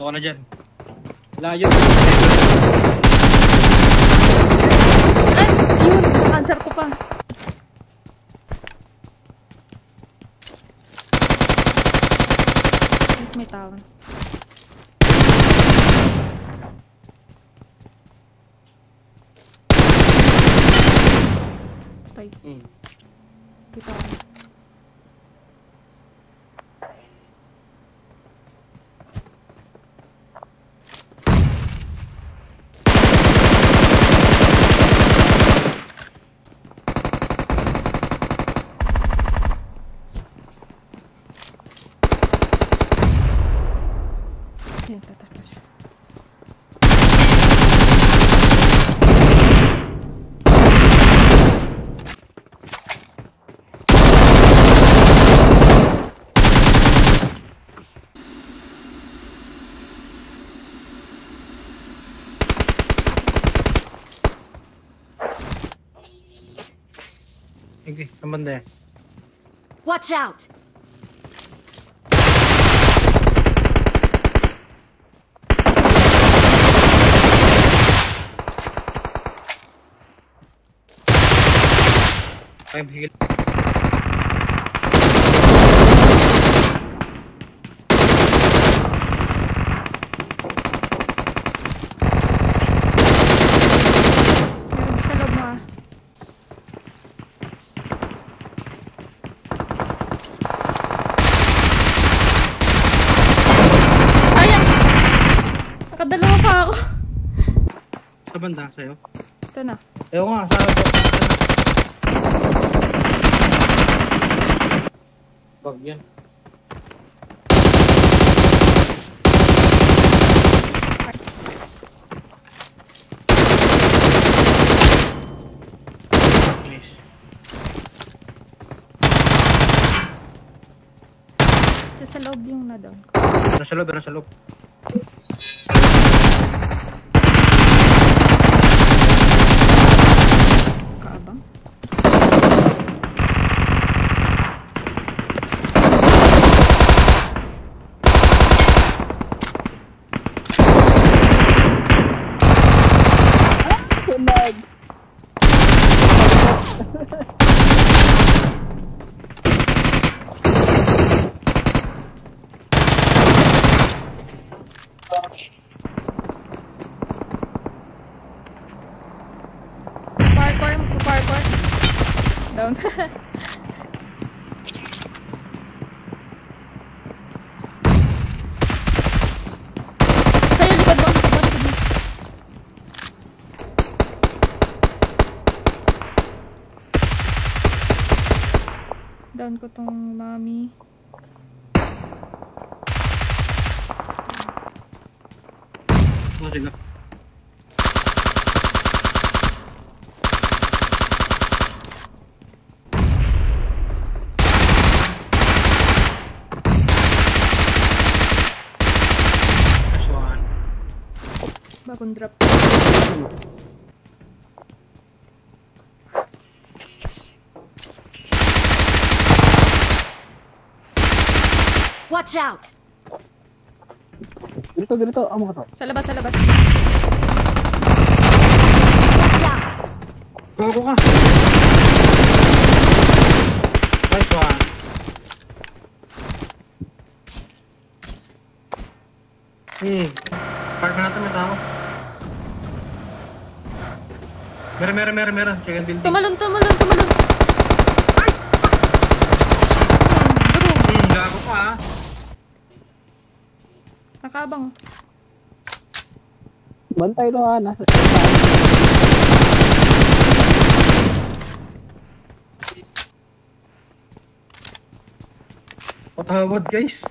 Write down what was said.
Ito ka na dyan. Layo. Ay! Yun! Na-answer ko pa. Yes, may tao. Patay. Mm. May tao. Yan, tatas, tatas. Sige, saan banda yan? Watch out! Loob mo ah. Ayan! Nakadalawa pa ako. Sa banda, sa'yo. Ito na. Ayaw nga, sa Bag yan. Ito sa loob yung na-down ko. Nasa loob, nasa loob. Kaabang. Sunod. Parkour, parkour. Down. Down ko tong mami. Bagong drop. Watch out! Dito, dito. Amo ka to. Sa labas, sa labas. Watch out! Gago ka! Nice one. Hmm. Park na natin, may tao. Meron, meron, meron, meron. Tumalon, tumalon, tumalon. Durog. Hmm, gago ka ah. Nakabang. Bantay to ha. Nasa... Patawad guys.